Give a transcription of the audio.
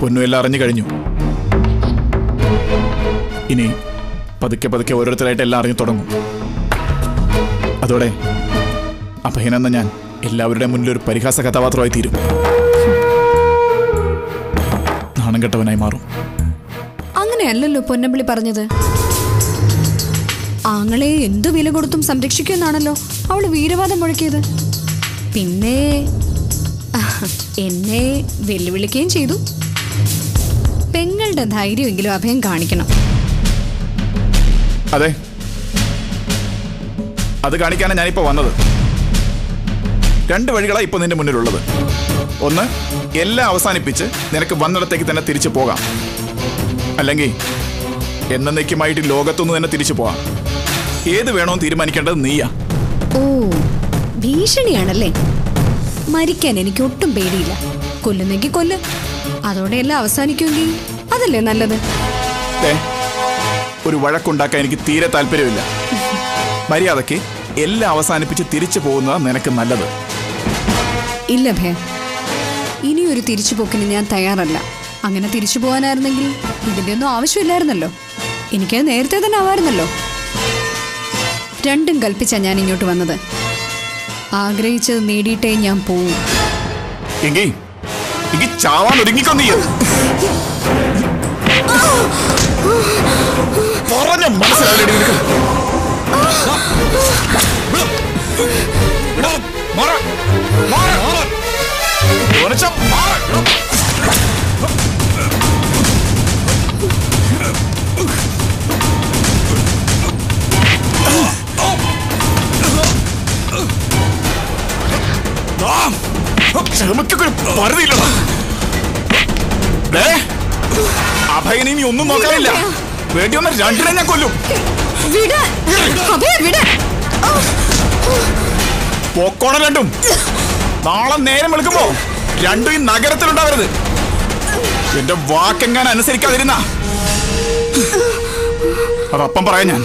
പൊന്നു അറിഞ്ഞു കഴിഞ്ഞു. ഇനി പതുക്കെ പതുക്കെ ഓരോരുത്തരായിട്ട് എല്ലാം അറിഞ്ഞു തുടങ്ങും. അതോടെ അഭയനെന്ന ഞാൻ എല്ലാവരുടെ മുന്നിൽ ഒരു പരിഹാസ കഥാപാത്രമായി തീരും. നാണം കെട്ടവനായി മാറും. അങ്ങനെയല്ലല്ലോ പൊന്നമ്പിളി പറഞ്ഞത്. ആങ്ങളെ എന്തു വില കൊടുത്തും സംരക്ഷിക്കുമെന്നാണല്ലോ അവൾ വീരവാദം മുഴക്കിയത്. പിന്നെ എന്നെ വെല്ലുവിളിക്കുകയും ചെയ്തു. പെങ്ങളുടെ ധൈര്യമെങ്കിലും അഭയം കാണിക്കണം. അതെ. അത് കാണിക്കാനാണ് ഞാനിപ്പോ വന്നത്. രണ്ട് വഴികളാ ഇപ്പൊ നിന്റെ മുന്നിലുള്ളത്. ഒന്ന് എല്ലാം അവസാനിപ്പിച്ച് നിനക്ക് വന്നിടത്തേക്ക് തന്നെ തിരിച്ചു പോകാം. അല്ലെങ്കിൽ എന്നേക്കുമായിട്ട് ലോകത്തുനിന്ന് തന്നെ തിരിച്ചു പോകാം ഏത് വേണോ തീരുമാനിക്കേണ്ടത് നീയാ. ഓ ഭീഷണിയാണല്ലേ? മരിക്കാൻ എനിക്ക് ഒട്ടും പേടിയില്ല. കൊല്ലുന്നെങ്കിൽ കൊല്ല്. അതോടെ എല്ലാം അവസാനിക്കുമെങ്കിൽ അതല്ലേ നല്ലത്? ഒരു വഴക്കുണ്ടാക്കാൻ എനിക്ക് തീരെ താല്പര്യമില്ല. മര്യാദയ്ക്ക് എല്ലാം അവസാനിപ്പിച്ച് തിരിച്ചു പോകുന്നതാ നിനക്ക് നല്ലത്. ഇല്ല ഭേ. ഇനി ഒരു തിരിച്ചു പോക്കിന് ഞാൻ തയ്യാറല്ല. അങ്ങനെ തിരിച്ചു പോകാനായിരുന്നെങ്കിൽ ഇതിന്റെ ഒന്നും ആവശ്യമില്ലായിരുന്നല്ലോ. എനിക്കത് നേരത്തെ തന്നെ ആവായിരുന്നല്ലോ രണ്ടും കൽപ്പിച്ചാ ഞാൻ ഇങ്ങോട്ട് വന്നത്. ആഗ്രഹിച്ചത് നേടിയിട്ടേ ഞാൻ പോവും. ചാവാൻ ഒരുങ്ങിക്കോ നീ പറഞ്ഞ മനസ്സിലാവില്ലേ നിനക്ക് ക്ഷമയ്ക്കൊക്കെ ഒരു പരിധിയില്ലടാ. അഭയനെ ഇനി ഒന്നും നോക്കാനില്ല. വേണ്ടി വന്ന രണ്ടിനെ ഞാൻ കൊല്ലും പൊക്കോണം രണ്ടും. നാളെ നേരം വെളുക്കുമ്പോ രണ്ടും ഈ നഗരത്തിലുണ്ടാവരുത്. എന്റെ വാക്കെങ്ങാൻ അനുസരിക്കാതിരുന്ന. അതപ്പം പറയാം ഞാൻ.